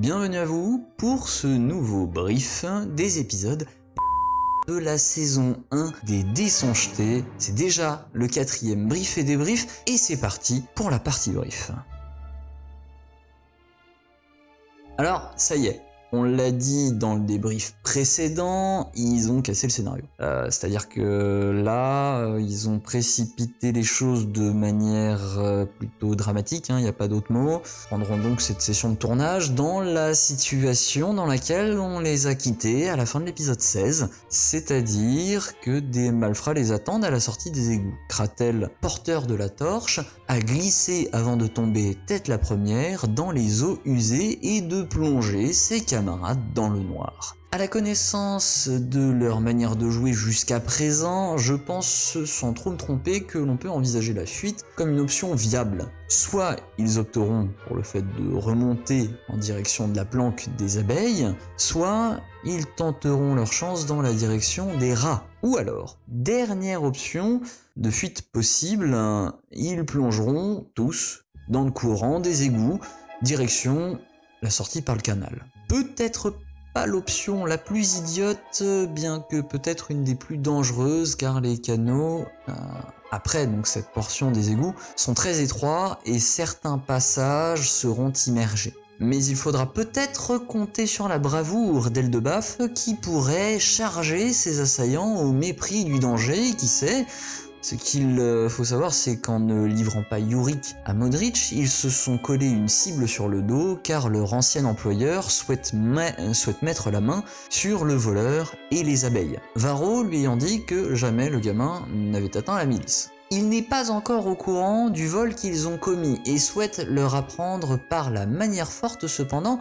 Bienvenue à vous pour ce nouveau brief des épisodes de la saison 1 des Dés sont jetés. C'est déjà le quatrième brief et débrief et c'est parti pour la partie brief. Alors, ça y est, on l'a dit dans le débrief précédent, ils ont cassé le scénario. Euh, C'est-à-dire que là, euh, ils ont précipité les choses de manière euh, plutôt dramatique, il n'y a pas d'autre mot. Prendront donc cette session de tournage dans la situation dans laquelle on les a quittés à la fin de l'épisode 16. C'est-à-dire que des malfrats les attendent à la sortie des égouts. Kratel, porteur de la torche, a glissé avant de tomber tête la première dans les eaux usées et de plonger ses camarades dans le noir. À la connaissance de leur manière de jouer jusqu'à présent, je pense sans trop me tromper que l'on peut envisager la fuite comme une option viable. Soit ils opteront pour le fait de remonter en direction de la planque des abeilles, soit ils tenteront leur chance dans la direction des rats. Ou alors, dernière option de fuite possible, ils plongeront tous dans le courant des égouts, direction la sortie par le canal. Peut-être pas l'option la plus idiote, bien que peut-être une des plus dangereuses, car les canaux, euh, après cette portion des égouts, sont très étroits et certains passages seront immergés. Mais il faudra peut-être compter sur la bravoure d'Eldebaf qui pourrait charger ses assaillants au mépris du danger, qui sait, ce qu'il euh, faut savoir, c'est qu'en ne livrant pas Yurik à Modric, ils se sont collés une cible sur le dos car leur ancien employeur souhaite, souhaite mettre la main sur le voleur et les abeilles. Varro lui ayant dit que jamais le gamin n'avait atteint la milice. Il n'est pas encore au courant du vol qu'ils ont commis et souhaite leur apprendre par la manière forte cependant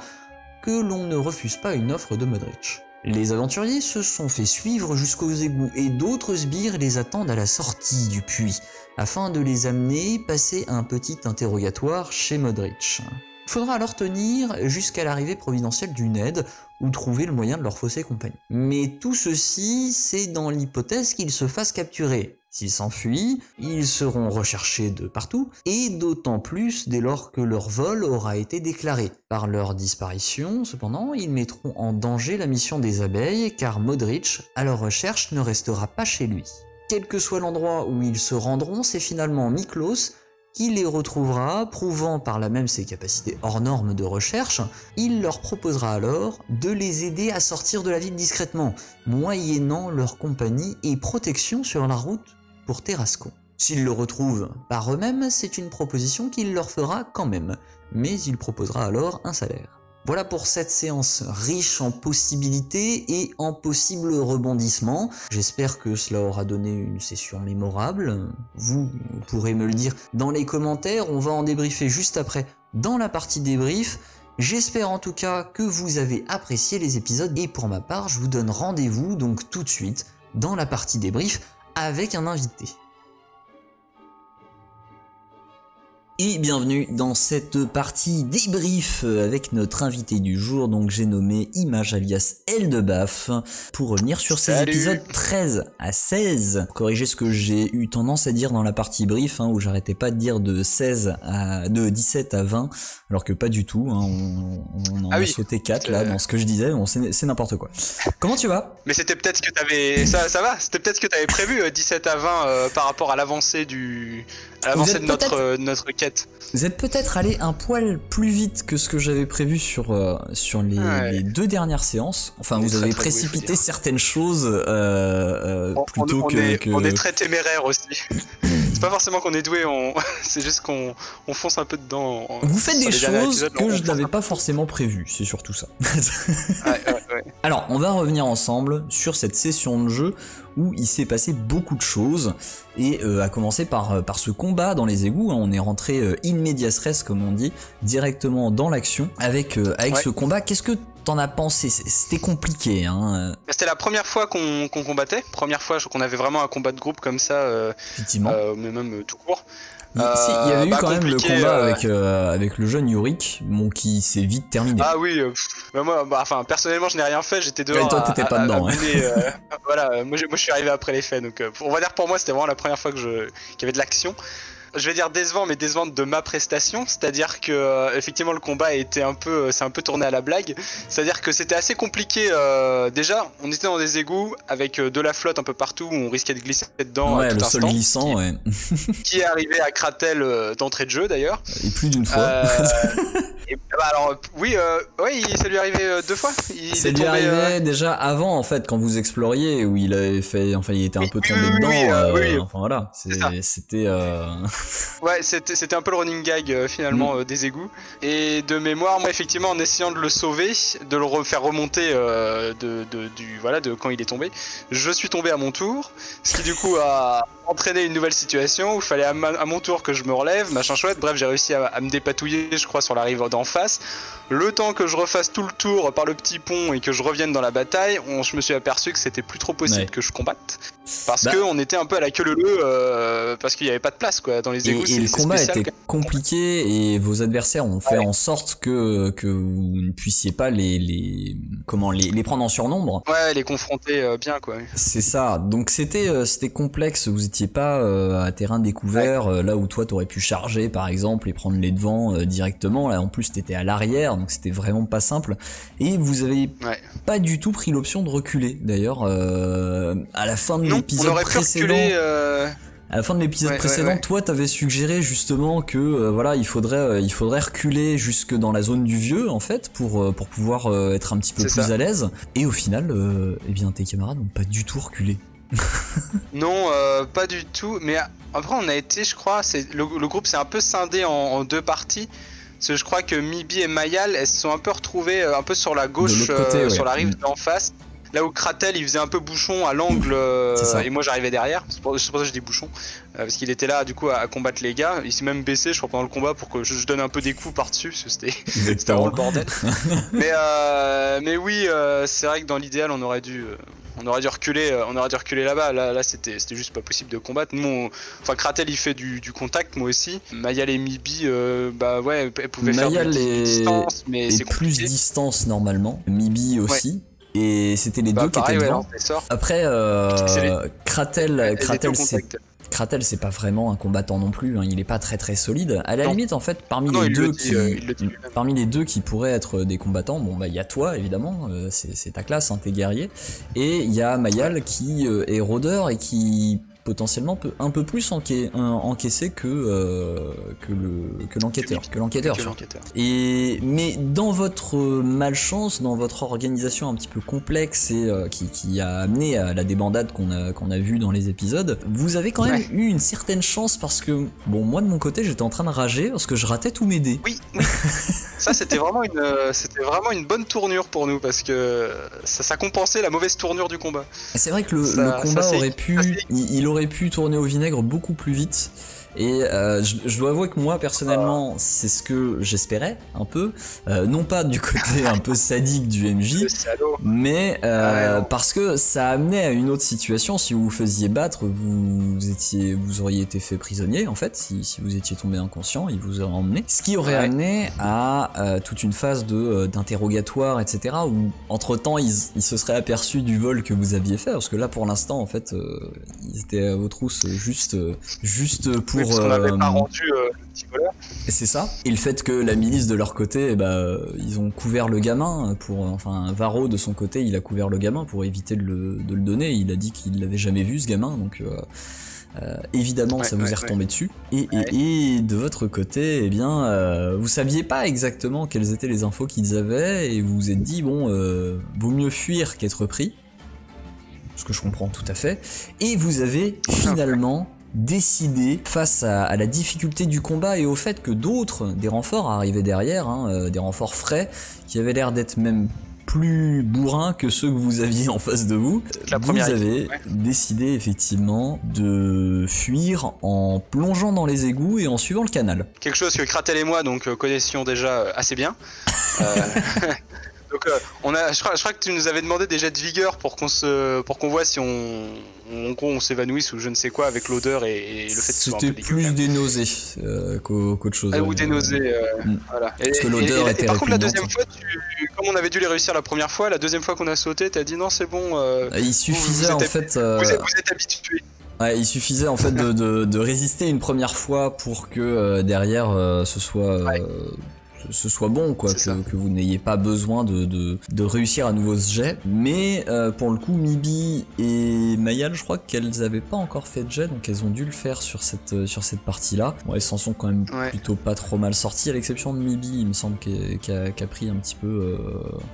que l'on ne refuse pas une offre de Modric. Les aventuriers se sont fait suivre jusqu'aux égouts et d'autres sbires les attendent à la sortie du puits, afin de les amener passer un petit interrogatoire chez Modric. Il faudra alors tenir jusqu'à l'arrivée providentielle d'une aide ou trouver le moyen de leur fausser compagnie. Mais tout ceci, c'est dans l'hypothèse qu'ils se fassent capturer. S'ils s'enfuient, ils seront recherchés de partout, et d'autant plus dès lors que leur vol aura été déclaré. Par leur disparition, cependant, ils mettront en danger la mission des abeilles, car Modric, à leur recherche, ne restera pas chez lui. Quel que soit l'endroit où ils se rendront, c'est finalement Miklos qui les retrouvera, prouvant par là même ses capacités hors normes de recherche, il leur proposera alors de les aider à sortir de la ville discrètement, moyennant leur compagnie et protection sur la route pour. S'ils le retrouvent par eux-mêmes, c'est une proposition qu'il leur fera quand même, mais il proposera alors un salaire. Voilà pour cette séance riche en possibilités et en possibles rebondissements. J'espère que cela aura donné une session mémorable. Vous pourrez me le dire dans les commentaires, on va en débriefer juste après dans la partie débrief. J'espère en tout cas que vous avez apprécié les épisodes et pour ma part, je vous donne rendez-vous donc tout de suite dans la partie débrief avec un invité. Et bienvenue dans cette partie débrief avec notre invité du jour, donc j'ai nommé Image alias Eldebaf, pour revenir sur ces Salut. épisodes 13 à 16. Corriger ce que j'ai eu tendance à dire dans la partie brief, hein, où j'arrêtais pas de dire de 16 à, de 17 à 20, alors que pas du tout, hein, on, on en Ah a oui. sauté 4 là Euh. dans ce que je disais, bon, c'est n'importe quoi. Comment tu vas? Mais c'était peut-être ce que t'avais. Ça, ça va C'était peut-être ce que t'avais prévu, euh, 17 à 20 euh, par rapport à l'avancée du. À l'avancée de notre, euh, notre quête. Vous êtes peut-être allé un poil plus vite que ce que j'avais prévu sur, euh, sur les, Ouais. les deux dernières séances. Enfin, On vous avez précipité certaines choses euh, On, plutôt on- on que, est, que- on est très téméraire aussi. C'est pas forcément qu'on est doué, c'est juste qu'on on fonce un peu dedans. Vous faites des choses épisodes, que je n'avais pas forcément prévues, c'est surtout ça. ouais, ouais. Alors, on va revenir ensemble sur cette session de jeu où il s'est passé beaucoup de choses et euh, à commencer par, euh, par ce combat dans les égouts. hein. on est rentré euh, in medias res, comme on dit, directement dans l'action avec, euh, avec Ouais. ce combat. Qu'est-ce que t'en as pensé? C'était compliqué, hein, euh, C'était la première fois qu'on combattait, première fois qu'on avait vraiment un combat de groupe comme ça, euh, effectivement. euh, mais même euh, tout court. Il, si, il y avait eu bah, quand même le combat euh, avec, euh, avec le jeune Yorick, bon, qui s'est vite terminé. Ah oui, euh, bah, moi, bah, enfin personnellement, je n'ai rien fait, j'étais dehors. Ouais, toi, t'étais pas à- dedans, à euh, voilà, euh, moi, je- moi je suis arrivé après les faits, donc euh, on va dire pour moi c'était vraiment la première fois que je qu'il y avait de l'action. Je vais dire décevant, mais décevant de ma prestation, c'est-à-dire que euh, effectivement le combat a été un peu, euh, c'est un peu tourné à la blague. C'est-à-dire que c'était assez compliqué. euh, déjà, on était dans des égouts avec de la flotte un peu partout, où on risquait de glisser dedans à ouais, tout le instant. sol glissant, ouais. Qui est arrivé à Kratel d'entrée de jeu d'ailleurs. Et plus d'une fois. Et, bah, alors oui, euh, oui, ça lui est arrivé euh, deux fois. Il Ça est lui tombé, arrivait euh, déjà avant, en fait, quand vous exploriez, où il avait fait, enfin, il était un Oui, peu tombé oui, dedans. oui. Enfin voilà, c'était. Ouais, c'était un peu le running gag finalement Mm. des égouts. Et de mémoire, moi effectivement, en essayant de le sauver, de le refaire remonter de, de- du voilà de quand il est tombé, je suis tombé à mon tour, ce qui du coup a entraîné une nouvelle situation où il fallait à, ma- à mon tour que je me relève, machin chouette. Bref, j'ai réussi à, à me dépatouiller, je crois, sur la rive d'en face. Le temps que je refasse tout le tour par le petit pont et que je revienne dans la bataille, on- je me suis aperçu que c'était plus trop possible Ouais. que je combatte parce Bah. que on était un peu à la queue leu leu euh, parce qu'il n'y avait pas de place quoi dans les égouts. et le combat spécial, était compliqué et vos adversaires ont fait Ouais. en sorte que, que vous ne puissiez pas les, les, comment, les, les prendre en surnombre. Ouais, les confronter euh, bien quoi. C'est ça. Donc c'était euh, c'était complexe. Vous étiez pas euh, à terrain découvert euh, là où toi t'aurais pu charger par exemple et prendre les devants euh, directement. Là en plus t'étais à l'arrière donc c'était vraiment pas simple. Et vous avez Ouais. pas du tout pris l'option de reculer. D'ailleurs euh, à la fin de l'épisode précédent. reculer. À la fin de l'épisode Ouais, précédent, ouais. toi, t'avais suggéré justement que euh, voilà, il faudrait, euh, il faudrait reculer jusque dans la zone du vieux en fait pour euh, pour pouvoir être un petit peu plus ça. à l'aise. Et au final, eh bien, tes camarades n'ont pas du tout reculé. Non, euh, pas du tout. Mais après, on a été, je crois, c'est le, le groupe s'est un peu scindé en, en deux parties. Parce que je crois que Mibi et Mayal, elles se sont un peu retrouvées euh, un peu sur la gauche, côté, euh, ouais. sur la rive Mm. d'en face. Là où Kratel, il faisait un peu bouchon à l'angle, euh, et moi j'arrivais derrière. C'est pour, ça que je dis bouchon, euh, parce qu'il était là du coup à, à combattre les gars. Il s'est même baissé, je crois, pendant le combat pour que je, je donne un peu des coups par-dessus, parce que c'était vraiment le bordel. mais, euh, mais oui, euh, c'est vrai que dans l'idéal, on aurait dû, on aurait dû reculer, on aurait dû reculer là-bas. Là, là, c'était, juste pas possible de combattre. Nous, on- enfin, Kratel, il fait du, du contact, moi aussi. Mayal et Mibi, bah ouais, elles pouvaient Mayal faire du est- distance, mais c'est plus distance normalement. Mibi aussi. Et c'était les Bah, deux qui étaient ouais, devant. Après, euh, Kratel, c'est. Kratel, c'est pas vraiment un combattant non plus. hein, Il est pas très très solide. À la Non. limite, en fait, parmi Non, les deux le dit, qui, euh, il le dit lui-même. parmi les deux qui pourraient être des combattants, bon bah il y a toi évidemment, euh, c'est c'est ta classe, hein, t'es guerrier, et il y a Mayal qui euh, est rôdeur et qui potentiellement peut un peu plus enca- un- encaisser que euh, que le que l'enquêteur, que l'enquêteur. Que surtout. l'enquêteur. Et mais dans votre malchance, dans votre organisation un petit peu complexe et euh, qui, qui a amené à la débandade qu'on a qu'on a vu dans les épisodes, vous avez quand même Ouais. eu une certaine chance parce que bon moi de mon côté j'étais en train de rager parce que je ratais tous mes dés. Oui, oui. ça c'était vraiment une, euh, c'était vraiment une bonne tournure pour nous parce que ça, ça compensait la mauvaise tournure du combat. C'est vrai que le, Ça- le ça, combat aurait pu, il, il aurait pu tourner au vinaigre beaucoup plus vite. Et euh, je, je dois avouer que moi personnellement, c'est ce que j'espérais un peu, Euh, non pas du côté un peu sadique du MJ, mais euh, Ah parce que ça amenait à une autre situation. Si vous vous faisiez battre, vous, vous étiez, vous auriez été fait prisonnier en fait. Si, si vous étiez tombé inconscient, il vous aurait emmené. Ce qui aurait amené à euh, toute une phase de euh, d'interrogatoire, etc. Où entre temps, ils, ils se seraient aperçus du vol que vous aviez fait, parce que là, pour l'instant, en fait, euh, ils étaient à vos trousses juste, juste pour. Oui, parce qu'on n'avait euh, pas rendu euh, le petit voleur. et c'est ça. Et le fait que la milice de leur côté, eh ben, euh, ils ont couvert le gamin pour, enfin, Varro de son côté, il a couvert le gamin pour éviter de le, de le donner. Il a dit qu'il l'avait jamais vu ce gamin, donc euh, évidemment Ouais, ça vous ouais, est retombé dessus. Et, et- de votre côté, eh bien, euh, vous saviez pas exactement quelles étaient les infos qu'ils avaient et vous vous êtes dit bon, euh, vaut mieux fuir qu'être pris. Ce que je comprends tout à fait. Et vous avez finalement décidé, face à, à la difficulté du combat et au fait que d'autres, des renforts arrivaient derrière, hein, euh, des renforts frais, qui avaient l'air d'être même plus bourrins que ceux que vous aviez en face de vous, La vous avez équipe, ouais. décidé effectivement de fuir en plongeant dans les égouts et en suivant le canal. Quelque chose que Kratel et moi donc connaissions déjà assez bien. Euh, Donc, euh, on a, je crois, je crois que tu nous avais demandé jets de vigueur pour qu'on se, pour qu'on voit si on, on s'évanouisse ou je ne sais quoi avec l'odeur et, et le fait C'était plus dégueu. des nausées euh, qu'au- qu'autre chose. Ah, ou des nausées, euh, Mm. voilà. Et, Parce que l'odeur et- et était par contre, la deuxième fois, tu, comme on avait dû les réussir la première fois, la deuxième fois qu'on a sauté, t'as dit non, c'est bon. euh, Il suffisait vous en êtes- fait. vous, êtes, vous êtes habitué. Ouais, il suffisait en fait de, de, de résister une première fois pour que euh, derrière euh, ce soit euh, Ouais. Ce- ce soit bon quoi, que, vous n'ayez pas besoin de, de, de réussir à nouveau ce jet. Mais euh, pour le coup, Mibi et Mayal, je crois qu'elles avaient pas encore fait de jet, donc elles ont dû le faire sur cette euh, sur cette partie-là. Bon, elles s'en sont quand même Ouais. plutôt pas trop mal sorties, à l'exception de Mibi, il me semble qu'elle- qu'elle a, pris un petit peu, euh,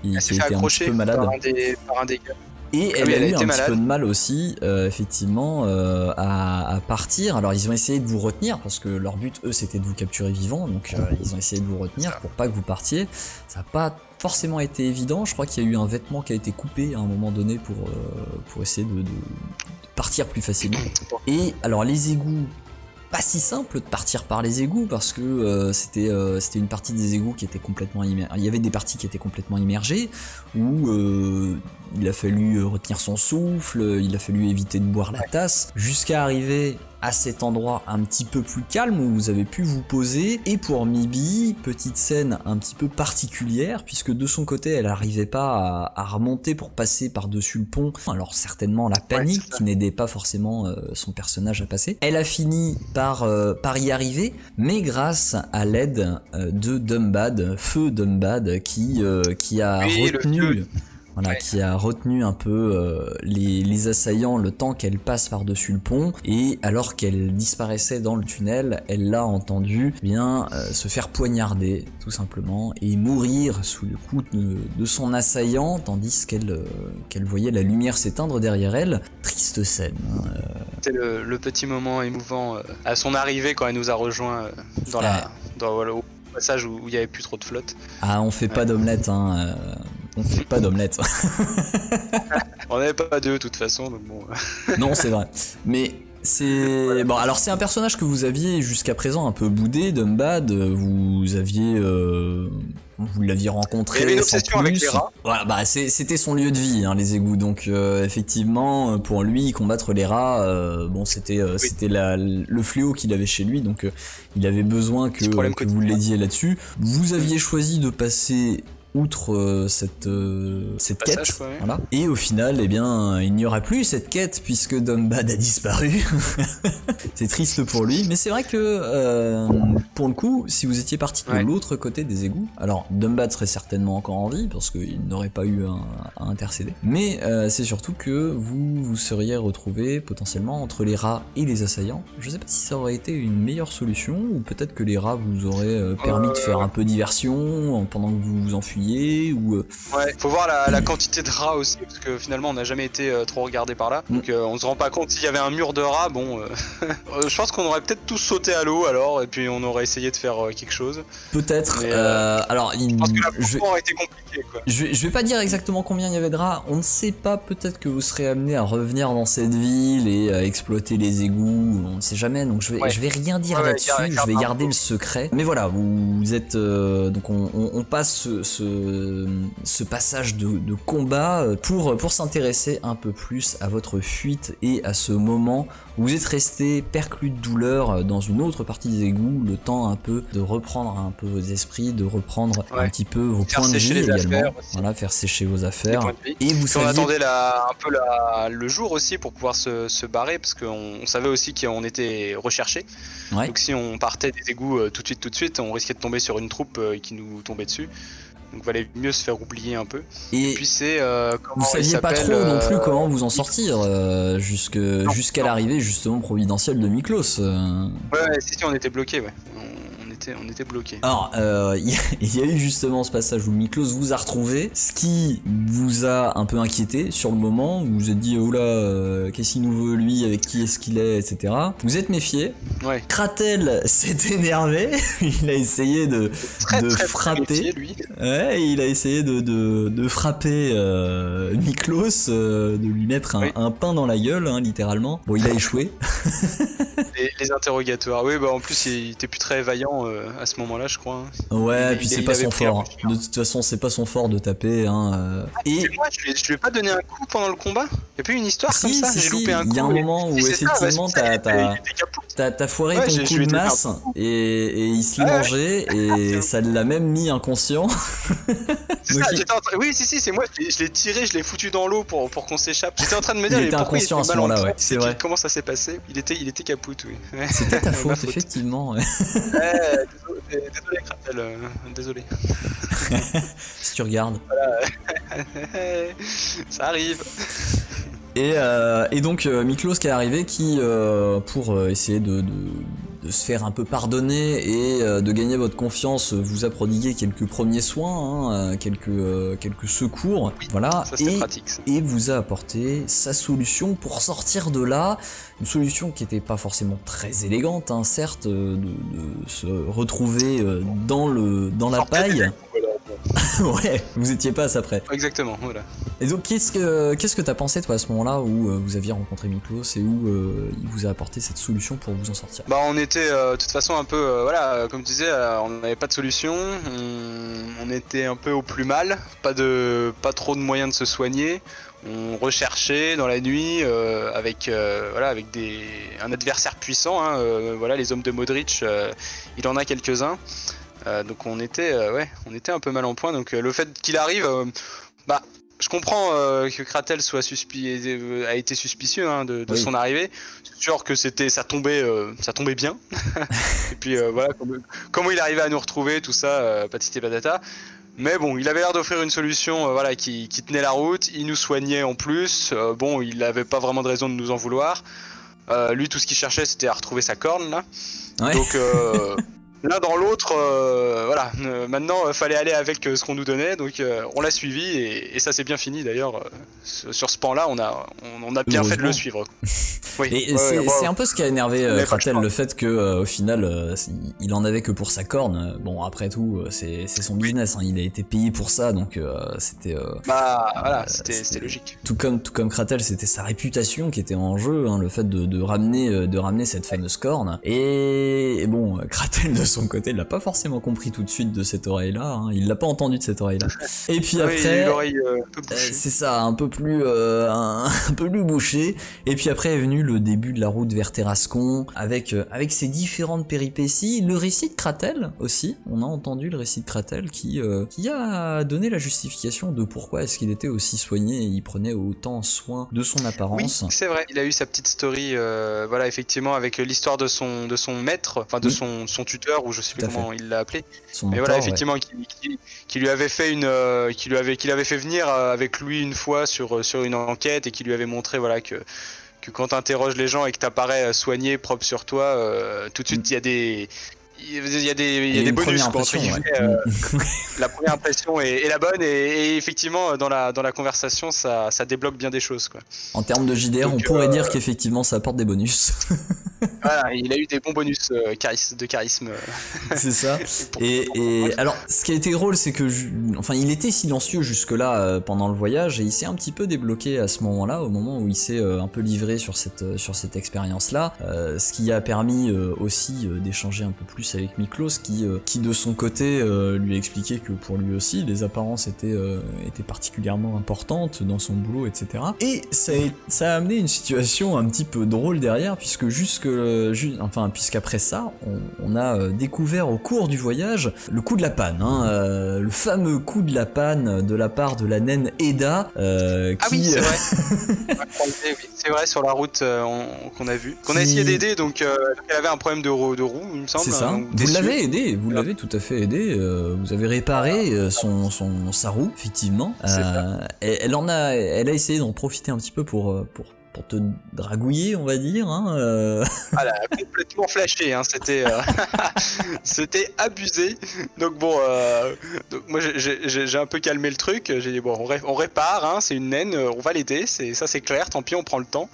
il qui s'est fait un petit accrocher peu malade. par un des, par un des gars. Et Ah elle oui, a eu un petit peu de mal aussi, euh, effectivement, euh, à, à partir. Alors ils ont essayé de vous retenir parce que leur but, eux, c'était de vous capturer vivant. Donc euh, ils ont essayé de vous retenir pour pas que vous partiez. Ça n'a pas forcément été évident. Je crois qu'il y a eu un vêtement qui a été coupé à un moment donné pour euh, pour essayer de, de- de partir plus facilement. Et alors les égouts. Pas si simple de partir par les égouts parce que euh, c'était euh, c'était une partie des égouts qui était complètement immergée. Il y avait des parties qui étaient complètement immergées où euh, il a fallu retenir son souffle, il a fallu éviter de boire la tasse, jusqu'à arriver à cet endroit un petit peu plus calme où vous avez pu vous poser. Et pour Mibi, petite scène un petit peu particulière, puisque de son côté, elle n'arrivait pas à, à remonter pour passer par-dessus le pont. Alors certainement la panique qui n'aidait pas forcément euh, son personnage à passer. Elle a fini par, euh, par y arriver, mais grâce à l'aide euh, de Dumbad, feu Dumbad, qui, euh, qui a Oui, retenu... Voilà, Ouais. qui a retenu un peu euh, les, les assaillants le temps qu'elle passe par-dessus le pont et alors qu'elle disparaissait dans le tunnel, elle l'a entendu eh bien euh, se faire poignarder tout simplement et mourir sous le coup de, de son assaillant tandis qu'elle euh, qu'elle voyait la lumière s'éteindre derrière elle. Triste scène. hein, euh, C'était le, le petit moment émouvant euh, à son arrivée quand elle nous a rejoint euh, dans la, dans, voilà, passage où il y avait plus trop de flotte. Ah, on fait pas d'omelette, hein. On fait pas d'omelette. On n'avait pas deux de toute façon, donc bon. non, c'est vrai. Mais c'est bon. Alors c'est un personnage que vous aviez jusqu'à présent un peu boudé, Dumbad. Vous aviez, euh, vous l'aviez rencontré. Il y avait une sans obsession avec plus. les rats. Voilà, bah c'était son lieu de vie, hein, les égouts. Donc euh, effectivement, pour lui, combattre les rats, euh, bon, c'était le fléau qu'il avait chez lui. Donc il avait besoin que, que vous l'aidiez là-dessus. Vous aviez choisi de passer outre euh, cette euh, cette Passage, quête, quoi, ouais. voilà. Et au final, eh bien, il n'y aura plus cette quête puisque Dumbad a disparu. c'est triste pour lui, mais c'est vrai que euh, pour le coup, si vous étiez parti de Ouais. l'autre côté des égouts, alors Dumbad serait certainement encore en vie parce qu'il n'aurait pas eu un- à intercéder. Mais euh, c'est surtout que vous vous seriez retrouvé potentiellement entre les rats et les assaillants. Je sais pas si ça aurait été une meilleure solution ou peut-être que les rats vous auraient euh, permis de faire un peu diversion en- pendant que vous vous ou euh, Ouais, faut voir la, la quantité de rats aussi, parce que finalement on n'a jamais été euh, trop regardé par là. Donc euh, on se rend pas compte s'il y avait un mur de rats, bon. euh, je pense qu'on aurait peut-être tous sauté à l'eau alors, et puis on aurait essayé de faire quelque chose. peut-être. Alors, il- Je pense que la je aurait été compliqué quoi. Je vais, je vais pas dire exactement combien il y avait de rats, on ne sait pas, peut-être que vous serez amené à revenir dans cette ville et à exploiter les égouts, on ne sait jamais, donc je vais, Ouais. je vais rien dire Ouais, là-dessus, je vais garder le secret. Mais voilà, vous, vous êtes... euh, donc on, on- on passe ce, ce, ce passage de, de combat euh, pour, pour s'intéresser un peu plus à votre fuite et à ce moment où vous êtes resté perclus de douleur euh, dans une autre partie des égouts, le temps un peu de reprendre un peu vos esprits, de reprendre un petit peu vos Faire points de vie également. Voilà, faire sécher vos affaires. Et vous Puis on saviez... attendait la, un peu la, le jour aussi pour pouvoir se, se barrer parce qu'on on savait aussi qu'on était recherché. Ouais. Donc si on partait des égouts euh, tout de suite, tout de suite, on risquait de tomber sur une troupe qui nous tombait dessus. Donc valait mieux se faire oublier un peu. Et Et puis c'est euh, vous saviez pas trop non plus euh, comment vous en sortir euh, jusque jusqu'à l'arrivée justement providentielle de Miklos. euh. Ouais, ouais, si, si, on était bloqué, ouais. On, était, on était bloqué. Alors, euh, il y, a- il y a eu justement ce passage où Miklos vous a retrouvé, ce qui vous a un peu inquiété sur le moment. Vous vous êtes dit, oh là, euh, qu'est-ce qu'il nous veut lui, avec qui est-ce qu'il est, etc. Vous êtes méfié. Ouais. Kratel s'est énervé, il a essayé de, Très, de très, très frapper. méfié, lui. Ouais, il a essayé de, de, de frapper euh, Miklos, de lui mettre un, Oui. un pain dans la gueule, hein, littéralement. Bon, il a échoué. les, interrogatoires. Oui, bah en plus, il était plus très vaillant euh, à ce moment-là, je crois. Hein. Ouais, et puis c'est pas son fort. Hein. De toute façon, c'est pas son fort de taper. Hein, euh. et moi, je, lui ai, pas donné un coup pendant le combat. Il y a plus une histoire comme ça. J'ai loupé un coup. Il y a un moment où effectivement, t'as foiré ton coup de masse et, il se l'est mangé et ça l'a même mis inconscient. C'est ça, Oui, si, si, c'est moi. Je l'ai tiré, je l'ai foutu dans l'eau pour, pour qu'on s'échappe. J'étais en train de me dire, il était inconscient à ce moment-là, ouais. C'est vrai. Comment ça s'est passé Il était, il était capoute, oui. C'était ta faute, effectivement. Ouais. désolé, Kratel, euh, désolé. si tu regardes. ça arrive. Et, euh, et, donc euh, Miklos qui est arrivé qui, euh, pour euh, essayer de, de, de, se faire un peu pardonner et euh, de gagner votre confiance, vous a prodigué quelques premiers soins, hein, quelques, quelques secours, voilà, ça, et, pratique, et vous a apporté sa solution pour sortir de là, une solution qui n'était pas forcément très élégante, hein, certes, de, de, se retrouver dans, le, dans la paille. ouais, vous étiez pas à ça près. Exactement, voilà. Et donc, qu'est-ce que qu'est-ce que t'as pensé toi à ce moment-là où euh, vous aviez rencontré Miklos et où euh, il vous a apporté cette solution pour vous en sortir? Bah, on était euh, de toute façon un peu, voilà, comme tu disais, on n'avait pas de solution, on, était un peu au plus mal, pas de pas trop de moyens de se soigner. On recherchait dans la nuit avec voilà avec des un adversaire puissant, hein, voilà les hommes de Modric, il en a quelques-uns. Euh, donc on était, euh, ouais, on était un peu mal en point. Donc euh, le fait qu'il arrive, bah, je comprends que Kratel soit a été suspicieux hein, de, son arrivée. C'est sûr que c'était, ça tombait, ça tombait bien. Et puis voilà, comment il arrivait à nous retrouver, tout ça, patiti patata. Mais bon, il avait l'air d'offrir une solution, voilà, qui, tenait la route. Il nous soignait en plus. bon, il n'avait pas vraiment de raison de nous en vouloir. lui, tout ce qu'il cherchait, c'était à retrouver sa corne là. Donc l'un dans l'autre, euh, voilà. Euh, maintenant, il euh, fallait aller avec ce qu'on nous donnait, donc on l'a suivi et, ça s'est bien fini d'ailleurs. sur ce pan-là, on a, on, a bien fait de le suivre. Oui. c'est un peu ce qui a énervé Kratel, le fait que au final, il en avait que pour sa corne. Bon, après tout, c'est son business. Hein. il a été payé pour ça, donc c'était. bah voilà, c'était logique. Tout comme tout comme Kratel, c'était sa réputation qui était en jeu, hein, le fait de, de, ramener de ramener cette fameuse corne. Et, et bon, Kratel de son côté, il l'a pas forcément compris tout de suite de cette oreille-là. Hein. Il l'a pas entendu de cette oreille-là. Et puis après, euh, euh, c'est ça, un peu plus, euh, un, peu plus bouché. Et puis après est venu le début de la route vers Terrascon, avec avec ses différentes péripéties. Le récit de Kratel aussi. On a entendu le récit de Kratel qui qui a donné la justification de pourquoi est-ce qu'il était aussi soigné et il prenait autant soin de son apparence. Oui, c'est vrai. Il a eu sa petite story, voilà, effectivement, avec l'histoire de son de son maître, enfin de son son tuteur ou je sais plus comment il l'a appelé. mais voilà, effectivement, qui, lui avait fait une, euh, qui lui avait, qu'il avait fait venir euh, avec lui une fois sur euh, sur une enquête et qui lui avait montré voilà que que quand tu interroges les gens et que tu apparais soigné, propre sur toi, tout de suite il y a des il y a des, il y a des bonus quoi, euh, la première impression est, la bonne et, effectivement dans la dans la conversation ça, ça débloque bien des choses quoi. En termes de JDR, on pourrait dire qu'effectivement ça apporte des bonus. voilà, il a eu des bons bonus euh, de charisme. c'est ça. et, et alors, ce qui a été drôle, c'est que, enfin, il était silencieux jusque là pendant le voyage et il s'est un petit peu débloqué à ce moment-là, au moment où il s'est un peu livré sur cette sur cette expérience là, ce qui a permis aussi d'échanger un peu plus avec Miklos qui, euh, qui de son côté euh, lui a expliqué que pour lui aussi les apparences étaient, euh, étaient particulièrement importantes dans son boulot, etc. Et ça a, ça a amené une situation un petit peu drôle derrière puisque jusque, enfin puisqu'après ça, on, a découvert au cours du voyage le coup de la panne, hein, le fameux coup de la panne de la part de la naine Eda. qui... Ah oui, c'est vrai. c'est vrai sur la route qu'on a vu, qu'on a essayé d'aider, donc elle avait un problème de, roue, de roue il me semble. C'est ça. Vous l'avez aidé, vous l'avez tout à fait aidé. Euh, vous avez réparé euh, son, son sa roue, effectivement. Euh, elle, en a, elle a essayé d'en profiter un petit peu pour pour pour te dragouiller, on va dire. Hein, euh. ah, elle a complètement flashé, hein, c'était, euh, c'était abusé. Donc bon, euh, moi j'ai un peu calmé le truc. J'ai dit bon, on, répare, hein, c'est une naine, on va l'aider, c'est ça c'est clair. Tant pis, on prend le temps.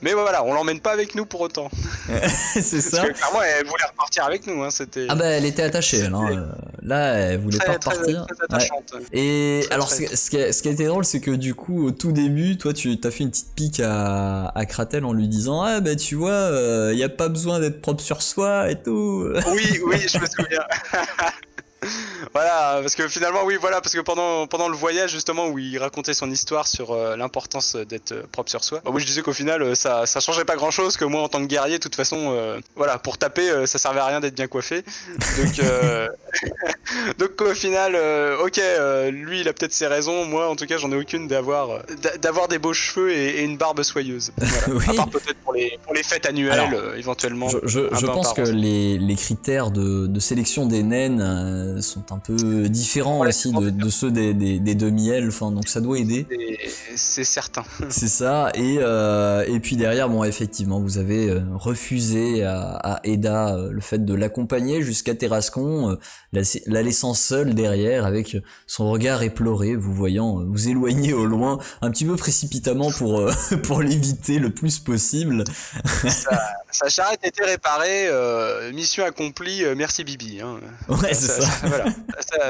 Mais voilà, on l'emmène pas avec nous pour autant. c'est ça. Parce que clairement, elle voulait repartir avec nous. Hein, c'était. Ah bah elle était attachée. Hein. Là, elle voulait pas repartir. Et alors, ce, qui a, ce qui a été drôle, c'est que du coup, au tout début, toi, tu as fait une petite pique à à, à Kratel en lui disant ah bah tu vois, il y a pas besoin d'être propre sur soi et tout. Oui, oui, je me souviens. voilà, parce que finalement, oui, voilà, parce que pendant, pendant le voyage, justement, où il racontait son histoire sur euh, l'importance d'être euh, propre sur soi, bah, moi je disais qu'au final, euh, ça, ça changeait pas grand chose, que moi en tant que guerrier, de toute façon, voilà, pour taper, ça servait à rien d'être bien coiffé. Donc, donc au final, ok, lui il a peut-être ses raisons, moi en tout cas, j'en ai aucune d'avoir d'avoir des beaux cheveux et, une barbe soyeuse. Voilà. À part peut-être pour les, pour les fêtes annuelles, éventuellement. Je, je, pense que les, les, critères de, de sélection des naines sont un peu différents aussi de, ceux des, demi-elfes, hein, donc ça doit aider. C'est certain. C'est ça, et, euh, et puis derrière, bon, effectivement, vous avez euh, refusé à, Eda euh, le fait de l'accompagner jusqu'à Terrascon, la, laissant seule derrière avec son regard éploré, vous voyant vous éloigner au loin, un petit peu précipitamment pour, pour l'éviter le plus possible. Sa charrette était réparée, mission accomplie, merci Bibi. Hein. Ouais, c'est ça voilà,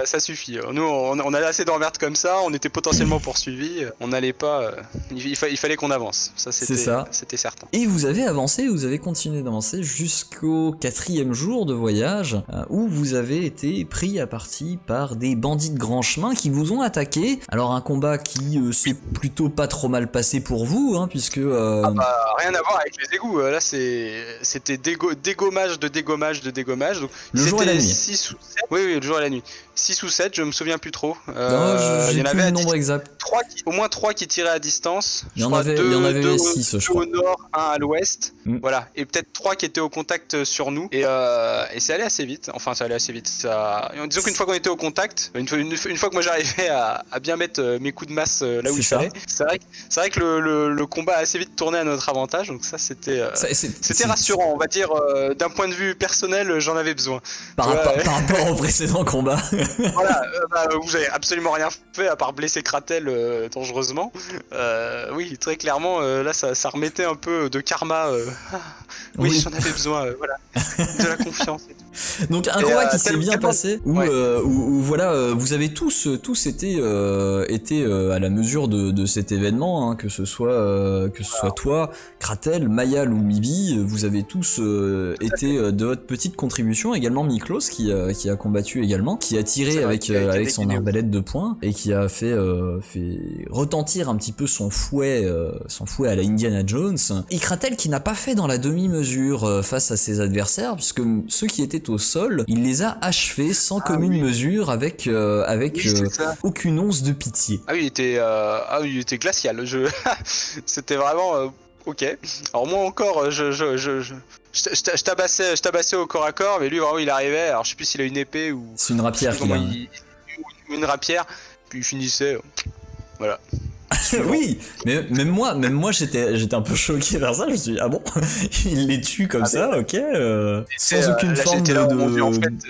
ça, suffit. Nous, on, on avait assez d'emmerdes comme ça, on était potentiellement poursuivis, on n'allait pas. Euh, il, fallait qu'on avance. Ça, c'était, certain. Et vous avez avancé, vous avez continué d'avancer jusqu'au quatrième jour de voyage, euh, où vous avez été pris à partie par des bandits de grand chemin qui vous ont attaqué. Alors un combat qui euh, s'est plutôt pas trop mal passé pour vous, hein, puisque. Ah bah, rien à voir avec les égouts. Là, c'est, c'était dégommage de dégommage de dégommage. Donc, le jour et la nuit. Oui, oui, le jour et la nuit. 6 ou 7, je me souviens plus trop. Euh, il y en avait le nombre exact. 3 au moins 3 qui tiraient à distance. Il y en avait, il y en avait 6, je crois. au nord, 1 à l'ouest. Mm. Voilà. Et peut-être 3 qui étaient au contact sur nous. Et, euh, et c'est allé assez vite. Enfin, ça allait assez vite. Ça... Disons qu'une fois qu'on était au contact, une fois, une, fois que moi j'arrivais à, à, bien mettre euh, mes coups de masse euh, là où il fallait, c'est vrai, vrai, que le, le, le, combat a assez vite tourné à notre avantage. Donc ça, c'était euh, c'était rassurant. On va dire, d'un point de vue personnel, j'en avais besoin. Par rapport au précédent combat. voilà, euh, bah, vous avez absolument rien fait à part blesser Kratel euh, dangereusement. Euh, oui, très clairement, là, ça, ça, remettait un peu de karma. oui, j'en avais besoin, voilà, de la confiance. Et tout. Donc un combat qui s'est bien passé, où, où, voilà, vous avez tous, tous été, été à la mesure de, de cet événement, hein, que ce soit, que ce soit toi, Kratel, Mayal ou Mibi, vous avez tous été de votre petite contribution. Également Miklos qui, qui a combattu également, qui a tiré avec, euh, avec son arbalète de poing et qui a fait, euh, fait retentir un petit peu son fouet, euh, son fouet à la Indiana Jones. Ikratel qui n'a pas fait dans la demi-mesure face à ses adversaires puisque ceux qui étaient au sol, il les a achevés sans ah commune mesure avec, avec aucune once de pitié. Ah oui, il était, ah oui, il était glacial le jeu. C'était vraiment ok. Alors moi encore, je, je, je, je, je tabassais, je tabassais au corps à corps, mais lui vraiment il arrivait. Alors je sais plus s'il a une épée ou. C'est une rapière qu'il a. une rapière, puis il finissait. Voilà. oui, mais même moi, même moi j'étais, j'étais un peu choqué vers ça. Je me suis dit, ah bon, il les tue comme ah, ça, ok, euh, sans euh, aucune forme de,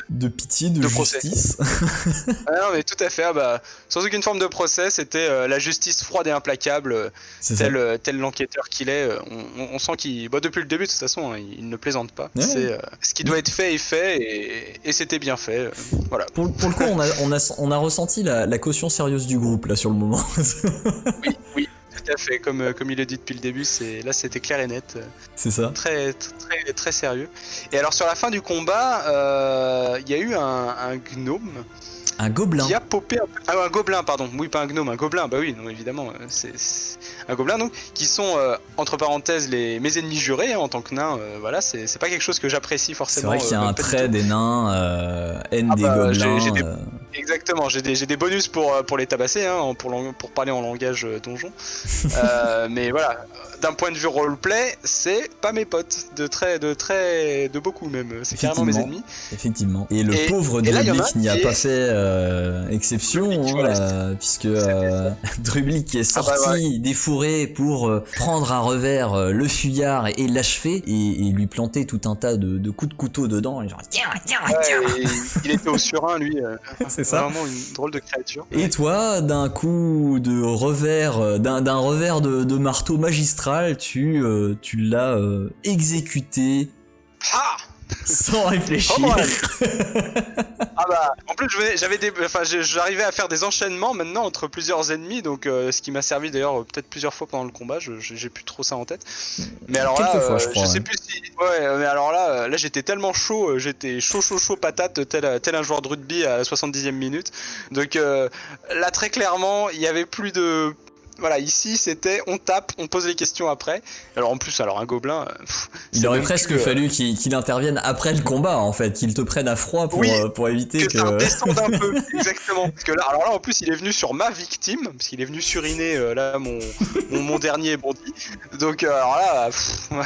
de, pitié, de, justice. ah non, mais tout à fait, ah bah, sans aucune forme de procès, c'était euh, la justice froide et implacable, tel, tel l'enquêteur qu'il est. On, sent qu'il, bah, depuis le début de toute façon, hein, il, ne plaisante pas. C'est ce qui doit être fait est fait, et, et c'était bien fait. voilà. Pour, pour, le coup, on a, on a, on a ressenti la, la caution sérieuse du groupe là sur le moment. oui, oui, tout à fait. Comme, euh, comme il l'a dit depuis le début, c'est là c'était clair et net. C'est ça. Très, très, très sérieux. Et alors sur la fin du combat, euh, il y a eu un, un gnome. Un gobelin. Qui a popé un... Ah, un gobelin, pardon. Oui, pas un gnome, un gobelin. Bah oui, non, évidemment. Euh, c'est un gobelin, donc, qui sont, entre parenthèses, les... mes ennemis jurés hein, en tant que nain. voilà, c'est pas quelque chose que j'apprécie forcément. C'est vrai qu'il y a un trait des nains, euh, haine ah des bah, gobelins. Exactement, j'ai des, des, bonus pour, euh, pour les tabasser, hein, pour, pour parler en langage euh, donjon. euh, mais voilà, d'un point de vue roleplay, c'est pas mes potes, de très, de très, de beaucoup même. C'est carrément mes ennemis. Effectivement. Et le pauvre Drublic n'y a pas fait euh, exception, hein, puisque Drublic est ah bah sorti des fourrés pour prendre à revers le fuyard et, l'achever et, lui planter tout un tas de, de coups de couteau dedans. Genre, tiens, tiens, tiens. il était au surin, lui. C'est ça. Vraiment une drôle de créature. Et toi, d'un coup de revers, euh, d'un revers de, marteau magistral, tu, euh, tu l'as euh, exécuté. Sans réfléchir. Oh, ah bah, en plus, j'avais des, enfin, j'arrivais à faire des enchaînements maintenant entre plusieurs ennemis, donc euh, ce qui m'a servi d'ailleurs peut-être plusieurs fois pendant le combat. J'ai plus trop ça en tête. Mais alors là, fois, je, euh, sais plus si. Ouais, mais alors là, là j'étais tellement chaud, j'étais chaud, chaud, chaud patate, tel, tel un joueur de rugby à la 70e minute. Donc là, très clairement, il y avait plus de voilà, ici c'était on tape, on pose les questions après. Alors en plus, alors un gobelin. Euh, il aurait presque fallu qu'il intervienne après le combat en fait, qu'il te prenne à froid pour, euh, pour éviter que. Que ça descende un peu, exactement. Parce que là, alors là en plus, il est venu sur ma victime, parce qu'il est venu suriner euh, là mon, mon, dernier bandit. Donc alors là,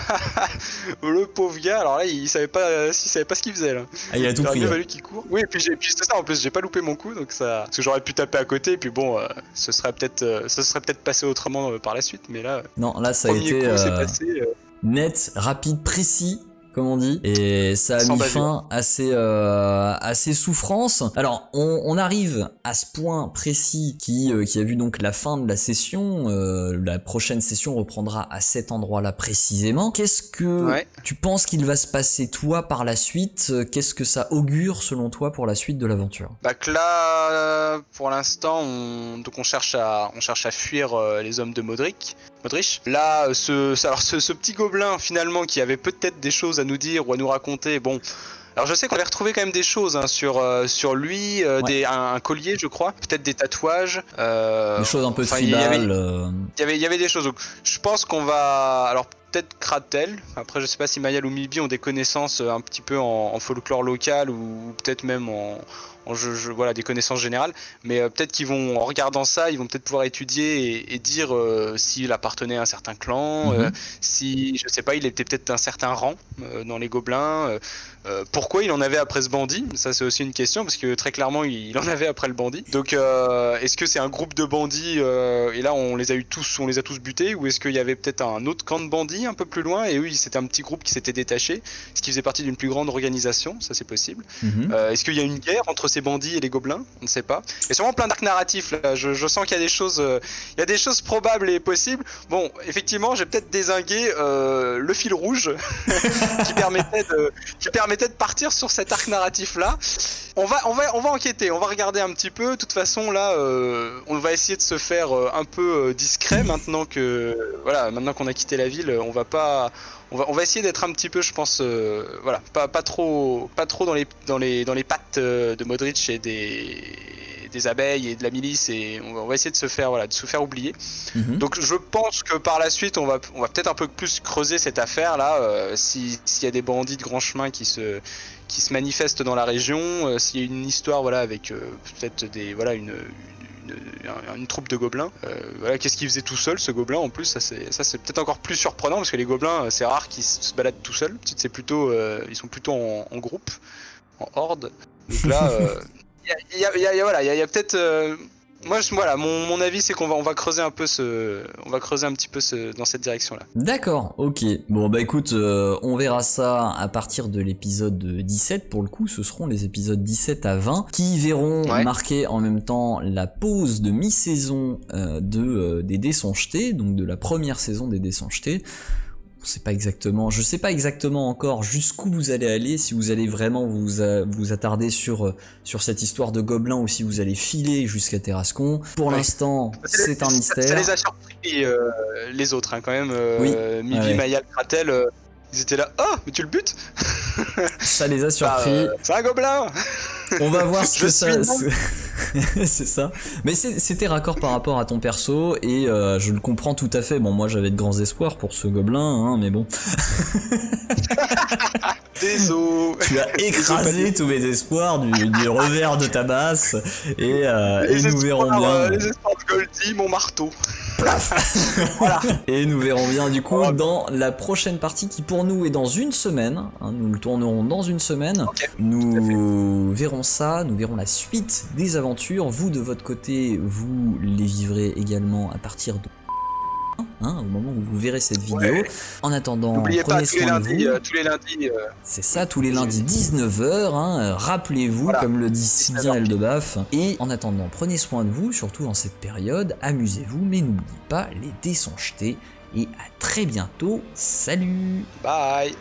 le pauvre gars, alors là, il savait pas, il savait pas ce qu'il faisait là. Ah, il a tout pris. Il a fallu qu'il court. Oui, et puis, puis c'est ça en plus, j'ai pas loupé mon coup, donc ça, parce que j'aurais pu taper à côté, et puis bon, ce serait peut-être, ce serait peut-être passer autrement euh, par la suite, mais là. Non, là ça a été euh, euh, net, rapide, précis comme on dit, et ça a mis fin à ces, euh, à ces souffrances. Alors, on, on, arrive à ce point précis qui, euh, qui a vu donc la fin de la session. Euh, la prochaine session reprendra à cet endroit-là précisément. Qu'est-ce que tu penses qu'il va se passer toi par la suite? Qu'est-ce que ça augure selon toi pour la suite de l'aventure? Bah que là, pour l'instant, on, donc on cherche à, on cherche à fuir les hommes de Modric. Modric. Là, ce, alors ce, ce petit gobelin finalement qui avait peut-être des choses à nous dire ou à nous raconter, bon. Alors je sais qu'on avait retrouvé quand même des choses hein, sur euh, sur lui, euh, des, un, collier je crois, peut-être des tatouages. Euh, des choses un peu tribales. Il y avait, il y avait des choses. Donc, je pense qu'on va alors peut-être Kratel. Après je sais pas si Mayal ou Mibi ont des connaissances un petit peu en, en folklore local ou peut-être même en, je, voilà, des connaissances générales, mais euh, peut-être qu'ils vont, en regardant ça, ils vont peut-être pouvoir étudier et, dire euh, s'il appartenait à un certain clan, euh, mhm. si, je sais pas, il était peut-être un certain rang dans les gobelins, pourquoi il en avait après ce bandit, ça c'est aussi une question, parce que très clairement il en avait après le bandit. Donc est-ce que c'est un groupe de bandits, et là on les a eu tous, on les a tous butés, ou est-ce qu'il y avait peut-être un autre camp de bandits un peu plus loin, et oui, c'était un petit groupe qui s'était détaché, ce qui faisait partie d'une plus grande organisation, ça c'est possible. Mhm. est-ce qu'il y a une guerre entre ces bandits et les gobelins, on ne sait pas. A sûrement plein d'arcs narratifs là. Je, sens qu'il y a des choses, euh, il y a des choses probables et possibles. Bon, effectivement, j'ai peut-être désingué euh, le fil rouge qui permettait de, qui permettait de partir sur cet arc narratif là. On va, on va, on va enquêter, on va regarder un petit peu. De toute façon, là, euh, on va essayer de se faire un peu discret maintenant que, voilà, maintenant qu'on a quitté la ville, on va pas on va, essayer d'être un petit peu, je pense, euh, voilà, pas, pas, trop, pas trop dans les, dans les, dans les pattes euh, de Modric et des, des abeilles et de la milice et on va, essayer de se faire, voilà, de se faire oublier. Mhm. Donc je pense que par la suite, on va, on va peut-être un peu plus creuser cette affaire là, euh, s'il y a des bandits de grand chemin qui se, qui se manifestent dans la région, s'il y a une histoire, voilà, avec peut-être des, voilà, une une, troupe de gobelins. Euh, voilà, qu'est-ce qu'il faisait tout seul ce gobelin en plus Ça c'est ça c'est peut-être encore plus surprenant parce que les gobelins c'est rare qu'ils se baladent tout seuls. C'est plutôt euh, ils sont plutôt en, groupe, en horde. Donc là, il y, a, voilà, il y a, peut-être moi, je, voilà, mon, mon avis, c'est qu'on va, on va creuser un peu ce, on va creuser un petit peu ce, dans cette direction-là. D'accord, ok. Bon, bah écoute, euh, on verra ça à partir de l'épisode 17. Pour le coup, ce seront les épisodes 17 à 20 qui verront marquer en même temps la pause de mi-saison euh, de euh, des dés sont jetés, donc de la première saison des dés sont jetés c'est pas exactement, je sais pas exactement encore jusqu'où vous allez aller, si vous allez vraiment vous, vous attarder sur, euh, sur cette histoire de gobelins ou si vous allez filer jusqu'à Terrascon. Pour l'instant, c'est un mystère. Ça, les a surpris euh, les autres hein, quand même. Euh, oui. Mivi, Mayal, Kratel, ils étaient là. Oh, mais tu le butes Ça les a surpris. c'est un gobelin On va voir ce que ça. c'est ça. Mais c'était raccord par rapport à ton perso et euh, je le comprends tout à fait. Bon, moi j'avais de grands espoirs pour ce gobelin, hein, mais bon. Désolé. Tu as écrasé tous mes espoirs du, revers de ta basse et, euh, et nous verrons bien. Euh, les espoirs de Goldie, mon marteau. voilà. Et nous verrons bien du coup dans la prochaine partie qui pour nous est dans une semaine. Hein, nous le tournerons dans une semaine. Nous verrons ça, nous verrons la suite des aventures. Vous de votre côté, vous les vivrez également à partir de Hein, au moment où vous verrez cette vidéo. En attendant, prenez soin de vous. Euh, tous les lundis. Euh, C'est ça, tous les lundis 19h. Hein, euh, rappelez-vous, comme le dit si bien Eldebaf. Et en attendant, prenez soin de vous, surtout en cette période. Amusez-vous, mais n'oubliez pas, les dés sont jetés. Et à très bientôt. Salut Bye